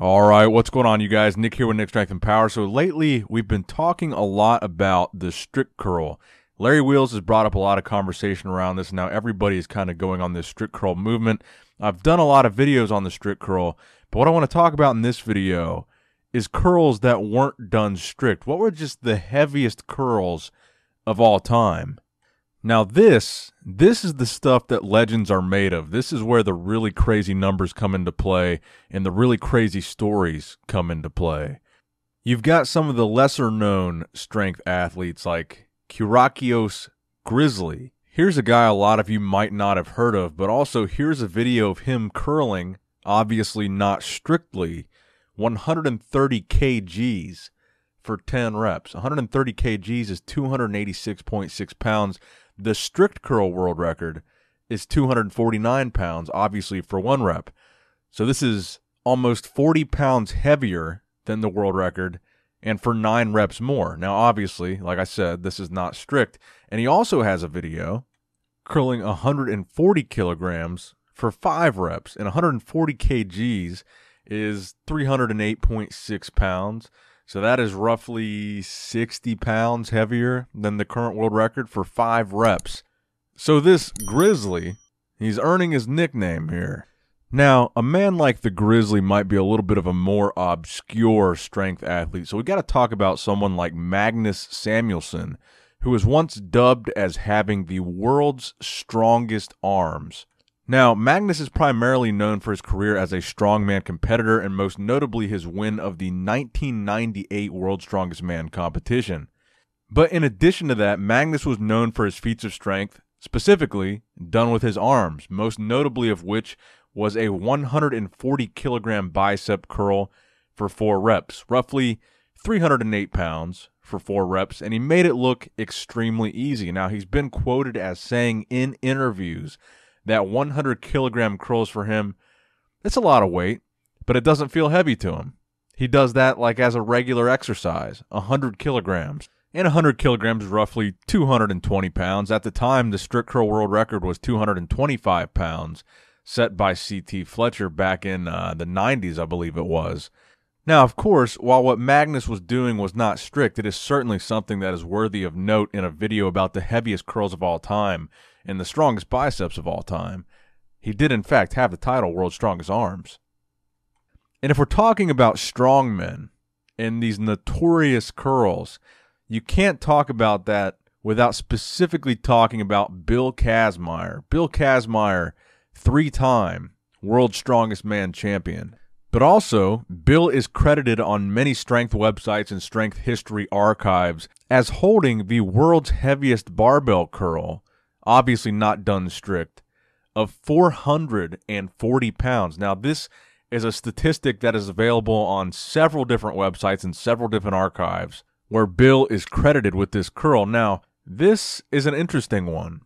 All right, what's going on, you guys? Nick here with Nick Strength and Power. So lately, we've been talking a lot about the strict curl. Larry Wheels has brought up a lot of conversation around this. Now everybody is kind of going on this strict curl movement. I've done a lot of videos on the strict curl, but what I want to talk about in this video is curls that weren't done strict. What were just the heaviest curls of all time? Now this this is the stuff that legends are made of. This is where the really crazy numbers come into play and the really crazy stories come into play. You've got some of the lesser known strength athletes like Kyriakos Grizzly. Here's a guy a lot of you might not have heard of, but also here's a video of him curling, obviously not strictly, 130 kgs for 10 reps. 130 kgs is 286.6 pounds. The strict curl world record is 249 pounds, obviously, for one rep. So this is almost 40 pounds heavier than the world record and for nine reps more. Now, obviously, like I said, this is not strict. And he also has a video curling 140 kilograms for five reps, and 140 kgs is 308.6 pounds. So that is roughly 60 pounds heavier than the current world record for five reps. So this Grizzly, he's earning his nickname here. Now, a man like the Grizzly might be a little bit of a more obscure strength athlete, so we got to talk about someone like Magnus Samuelsson, who was once dubbed as having the world's strongest arms. Now, Magnus is primarily known for his career as a strongman competitor and most notably his win of the 1998 World Strongest Man competition. But in addition to that, Magnus was known for his feats of strength, specifically done with his arms, most notably of which was a 140 kilogram bicep curl for four reps, roughly 308 pounds for four reps, and he made it look extremely easy. Now, he's been quoted as saying in interviews that 100 kilogram curls for him, it's a lot of weight, but it doesn't feel heavy to him. He does that like as a regular exercise, 100 kilograms. And 100 kilograms is roughly 220 pounds. At the time, the strict curl world record was 225 pounds, set by C.T. Fletcher back in uh, the 90s, I believe it was. Now, of course, while what Magnus was doing was not strict, it is certainly something that is worthy of note in a video about the heaviest curls of all time and the strongest biceps of all time. He did, in fact, have the title World's Strongest Arms. And if we're talking about strong men and these notorious curls, you can't talk about that without specifically talking about Bill Kazmaier. Bill Kazmaier, three time World's Strongest Man champion. But also, Bill is credited on many strength websites and strength history archives as holding the world's heaviest barbell curl obviously not done strict, of 440 pounds. Now, this is a statistic that is available on several different websites and several different archives where Bill is credited with this curl. Now, this is an interesting one.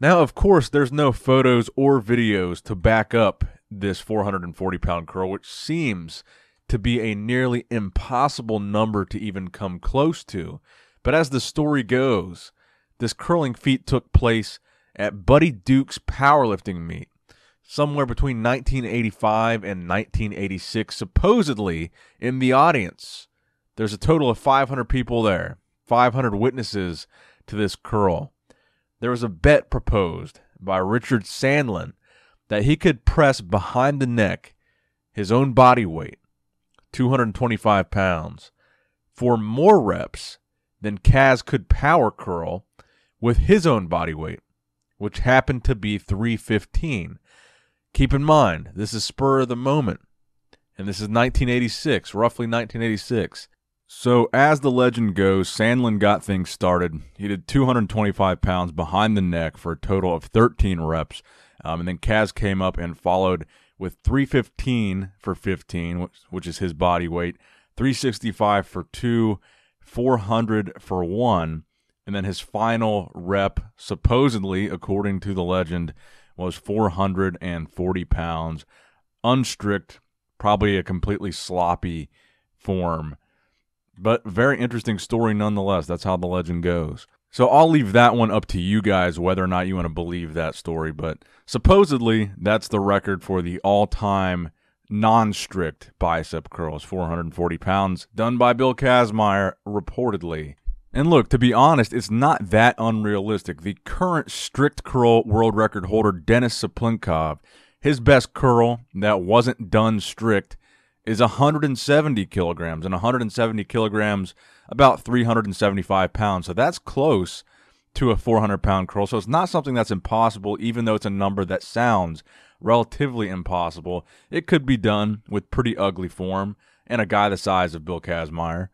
Now, of course, there's no photos or videos to back up this 440 pound curl, which seems to be a nearly impossible number to even come close to. But as the story goes, this curling feat took place at Buddy Duke's powerlifting meet somewhere between 1985 and 1986, supposedly in the audience. There's a total of 500 people there, 500 witnesses to this curl. There was a bet proposed by Richard Sandlin that he could press behind the neck his own body weight, 225 pounds, for more reps than Kaz could power curl with his own body weight, which happened to be 315. Keep in mind, this is spur of the moment, and this is 1986, roughly 1986. So, as the legend goes, Sandlin got things started. He did 225 pounds behind the neck for a total of 13 reps. Um, and then Kaz came up and followed with 315 for 15, which, which is his body weight, 365 for two, 400 for one. And then his final rep, supposedly, according to the legend, was 440 pounds, unstrict, probably a completely sloppy form. But very interesting story nonetheless. That's how the legend goes. So I'll leave that one up to you guys whether or not you want to believe that story. But supposedly, that's the record for the all time non strict bicep curls, 440 pounds, done by Bill Kazmaier, reportedly. And look, to be honest, it's not that unrealistic. The current strict curl world record holder, Denis Cyplenkov, his best curl that wasn't done strict is 170 kilograms, and 170 kilograms, about 375 pounds. So that's close to a 400 pound curl. So it's not something that's impossible, even though it's a number that sounds relatively impossible. It could be done with pretty ugly form and a guy the size of Bill Kazmaier.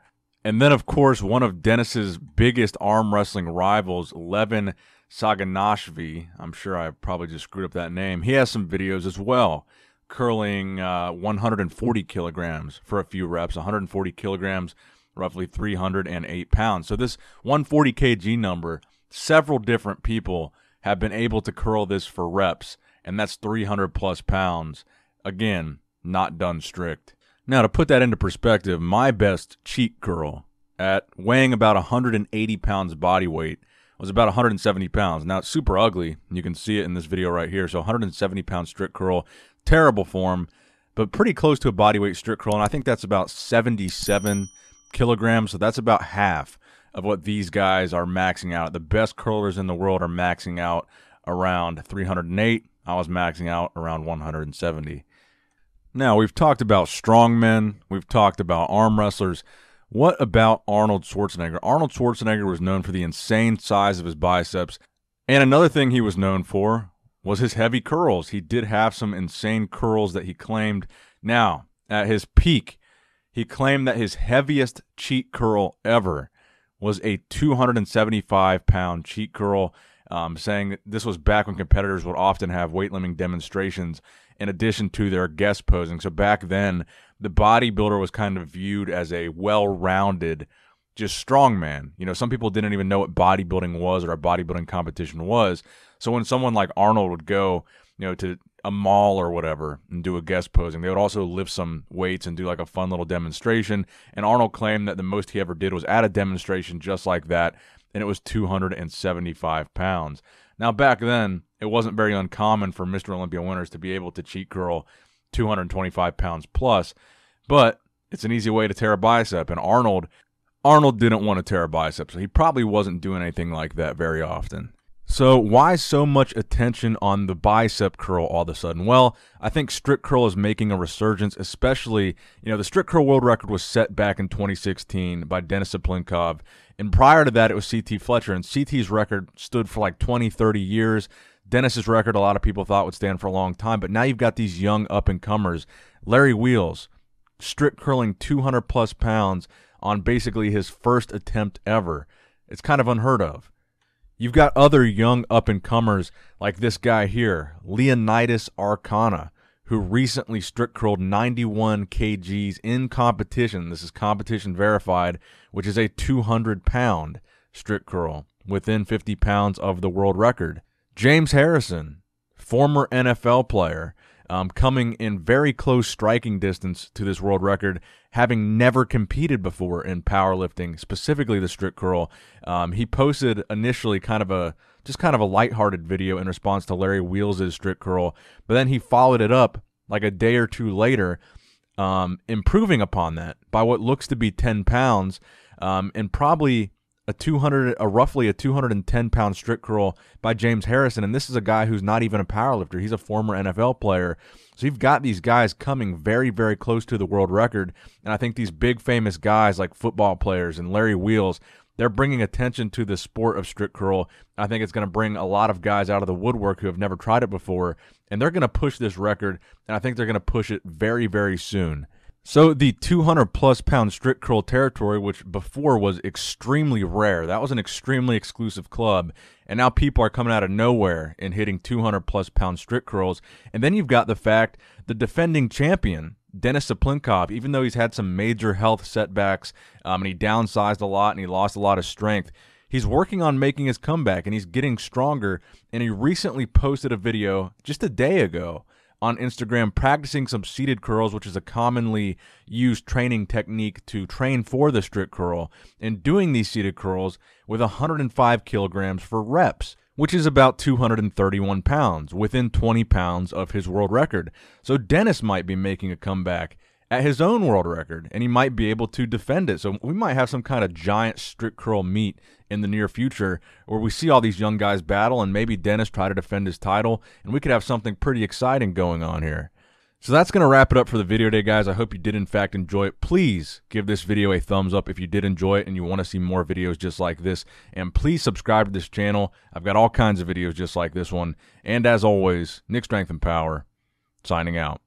And then, of course, one of Denis's biggest arm wrestling rivals, Levan Saginashvili. I'm sure I probably just screwed up that name. He has some videos as well, curling uh, 140 kilograms for a few reps, 140 kilograms, roughly 308 pounds. So this 140 kg number, several different people have been able to curl this for reps, and that's 300 plus pounds. Again, not done strict. Now, to put that into perspective, my best cheat curl at weighing about 180 pounds body weight was about 170 pounds. Now, it's super ugly. You can see it in this video right here. So, 170 pound strict curl, terrible form, but pretty close to a body weight strict curl. And I think that's about 77 kilograms. So, that's about half of what these guys are maxing out. The best curlers in the world are maxing out around 308. I was maxing out around 170. Now, we've talked about strongmen, we've talked about arm wrestlers. What about Arnold Schwarzenegger? Arnold Schwarzenegger was known for the insane size of his biceps. And another thing he was known for was his heavy curls. He did have some insane curls that he claimed. Now, at his peak, he claimed that his heaviest cheat curl ever was a 275 pound cheat curl, um, saying this was back when competitors would often have weightlifting demonstrations in addition to their guest posing. So back then, the bodybuilder was kind of viewed as a well-rounded, just strong man. You know, some people didn't even know what bodybuilding was or a bodybuilding competition was. So when someone like Arnold would go, you know, to a mall or whatever and do a guest posing, they would also lift some weights and do like a fun little demonstration. And Arnold claimed that the most he ever did was at a demonstration just like that, and it was 275 pounds. Now back then, it wasn't very uncommon for Mr. Olympia winners to be able to cheat curl 225 pounds plus, but it's an easy way to tear a bicep. And Arnold, Arnold didn't want to tear a bicep, so he probably wasn't doing anything like that very often. So why so much attention on the bicep curl all of a sudden? Well, I think strict curl is making a resurgence, especially, you know, the strict curl world record was set back in 2016 by Denis Cyplenkov. And prior to that, it was CT Fletcher. And CT's record stood for like 20, 30 years. Denis's record, a lot of people thought would stand for a long time. But now you've got these young up and comers. Larry Wheels, strict curling 200 plus pounds on basically his first attempt ever. It's kind of unheard of. You've got other young up and comers like this guy here, Leonidas Arkona, who recently strict curled 91 kgs in competition. This is competition verified, which is a 200 pound strict curl within 50 pounds of the world record. James Harrison, former NFL player, um, coming in very close striking distance to this world record, having never competed before in powerlifting, specifically the strict curl. Um, he posted initially kind of a just kind of a lighthearted video in response to Larry Wheels' strict curl, but then he followed it up like a day or two later, um, improving upon that by what looks to be 10 pounds, um, and probably a 200 a roughly a 210 pound strict curl by James Harrison and this is a guy who's not even a powerlifter. He's a former NFL player. So you've got these guys coming very very close to the world record and I think these big famous guys like football players and Larry Wheels they're bringing attention to the sport of strict curl. I think it's going to bring a lot of guys out of the woodwork who have never tried it before and they're going to push this record and I think they're going to push it very very soon so the 200 plus pound strict curl territory, which before was extremely rare, that was an extremely exclusive club, and now people are coming out of nowhere and hitting 200 plus pound strict curls. And then you've got the fact the defending champion Denis Cyplenkov, even though he's had some major health setbacks um, and he downsized a lot and he lost a lot of strength, he's working on making his comeback and he's getting stronger. And he recently posted a video just a day ago on Instagram practicing some seated curls, which is a commonly used training technique to train for the strict curl, and doing these seated curls with 105 kilograms for reps, which is about 231 pounds, within 20 pounds of his world record. So Denis might be making a comeback at his own world record, and he might be able to defend it. So we might have some kind of giant strict curl meet in the near future where we see all these young guys battle, and maybe Denis try to defend his title, and we could have something pretty exciting going on here. So that's going to wrap it up for the video today, guys. I hope you did, in fact, enjoy it. Please give this video a thumbs up if you did enjoy it and you want to see more videos just like this. And please subscribe to this channel. I've got all kinds of videos just like this one. And as always, Nick Strength and Power, signing out.